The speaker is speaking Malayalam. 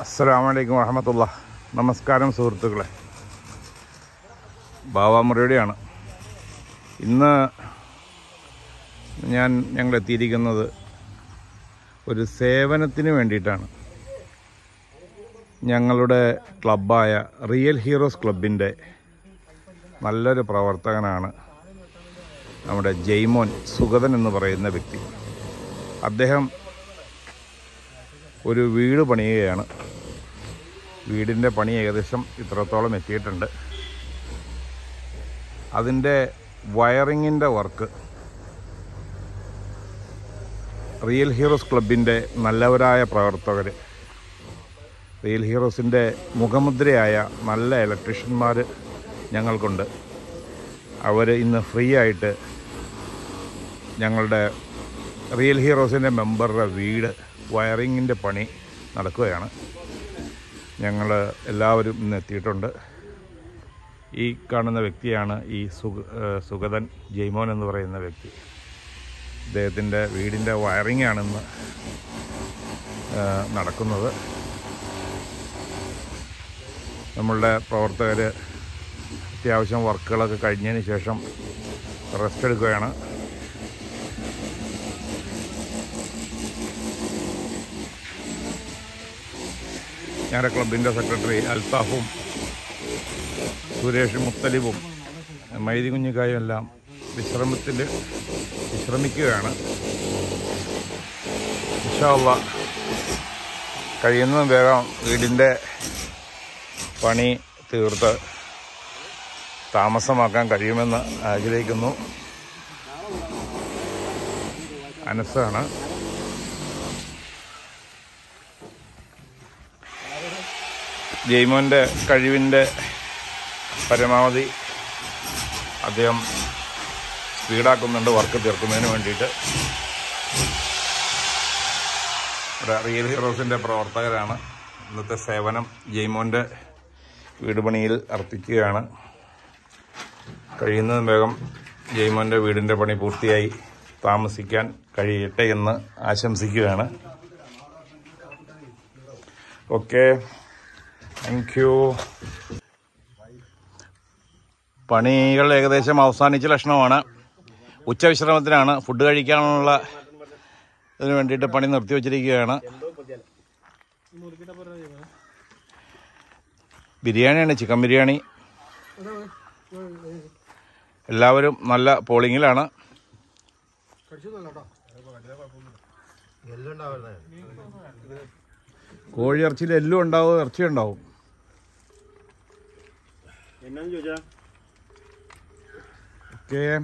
അസ്സാം വലൈക്കും വറഹമത്തുള്ള. നമസ്കാരം സുഹൃത്തുക്കളെ. ബാബ മുറയുടെയാണ് ഇന്ന് ഞാൻ ഞങ്ങളെത്തിയിരിക്കുന്നത് ഒരു സേവനത്തിന് വേണ്ടിയിട്ടാണ്. ഞങ്ങളുടെ ക്ലബ്ബായ റിയൽ ഹീറോസ് ക്ലബിന്റെ നല്ലൊരു പ്രവർത്തകനാണ് നമ്മുടെ ജയ്മോൻ സുഗതൻ എന്ന് പറയുന്ന വ്യക്തി. അദ്ദേഹം ഒരു വീട് പണിയുകയാണ്. വീടിന്റെ പണി ഏകദേശം ഇത്രത്തോളം എത്തിയിട്ടുണ്ട്. അതിന്റെ വയറിങ്ങിന്റെ വർക്ക് റിയൽ ഹീറോസ് ക്ലബിന്റെ നല്ലവരായ പ്രവർത്തകർ റിയൽ ഹീറോസിന്റെ മുഖമുദ്രയായ നല്ല ഇലക്ട്രീഷ്യന്മാർ ഞങ്ങൾക്കുണ്ട്. അവർ ഇന്ന് ഫ്രീ ആയിട്ട് ഞങ്ങളുടെ റിയൽ ഹീറോസിന്റെ മെമ്പറുടെ വീട് വയറിങ്ങിന്റെ പണി നടക്കുകയാണ്. ഞങ്ങൾ എല്ലാവരും ഇന്ന് എത്തിയിട്ടുണ്ട്. ഈ കാണുന്ന വ്യക്തിയാണ് ഈ സുഗ സുഗതൻ ജയ്മോൻ എന്ന് പറയുന്ന വ്യക്തി. അദ്ദേഹത്തിന്റെ വീടിന്റെ വയറിംഗ് ആണിന്ന് നടക്കുന്നത്. നമ്മളുടെ പ്രവർത്തകർ അത്യാവശ്യം വർക്കുകളൊക്കെ കഴിഞ്ഞതിന് ശേഷം റെസ്റ്റ് എടുക്കുകയാണ്. ക്ലബിന്റെ സെക്രട്ടറി അൽത്താഫും സുരേഷ് മുത്തലിബും മൈതി കുഞ്ഞിക്കായും എല്ലാം വിശ്രമത്തിൽ വിശ്രമിക്കുകയാണ്. ഇൻഷാല്ല കഴിയുന്നതും വേഗം വീടിന്റെ പണി തീർത്ത് താമസമാക്കാൻ കഴിയുമെന്ന് ആഗ്രഹിക്കുന്നു. അനസാണ്. ജെയ്മോന്റെ കഴിവിന്റെ പരമാവധി അദ്ദേഹം സ്പീഡാക്കുന്നുണ്ട് വർക്ക് തീർക്കുന്നതിന് വേണ്ടിയിട്ട്. ഇവിടെ റിയൽ ഹീറോസിന്റെ പ്രവർത്തകരാണ്. ഇന്നത്തെ സേവനം ജെയ്മോന്റെ വീട് പണിയിൽ അർപ്പിക്കുകയാണ്. കഴിയുന്നതും വേഗം ജെയ്മോന്റെ വീടിന്റെ പണി പൂർത്തിയായി താമസിക്കാൻ കഴിയട്ടെ എന്ന് ആശംസിക്കുകയാണ്. ഓക്കെ. താങ്ക് യു പണികൾ ഏകദേശം അവസാനിച്ച ലക്ഷണമാണ്. ഉച്ചവിശ്രമത്തിനാണ് ഫുഡ് കഴിക്കാനുള്ള ഇതിനു വേണ്ടിയിട്ട് പണി നിർത്തി വച്ചിരിക്കുകയാണ്. ബിരിയാണിയാണ് ചിക്കൻ ബിരിയാണി. എല്ലാവരും നല്ല പോളിങ്ങിലാണ്. കോഴി ഇറച്ചിയിൽ എല്ലും ഉണ്ടാവും ഇറച്ചി ഉണ്ടാവും. En año ya. ¿Qué?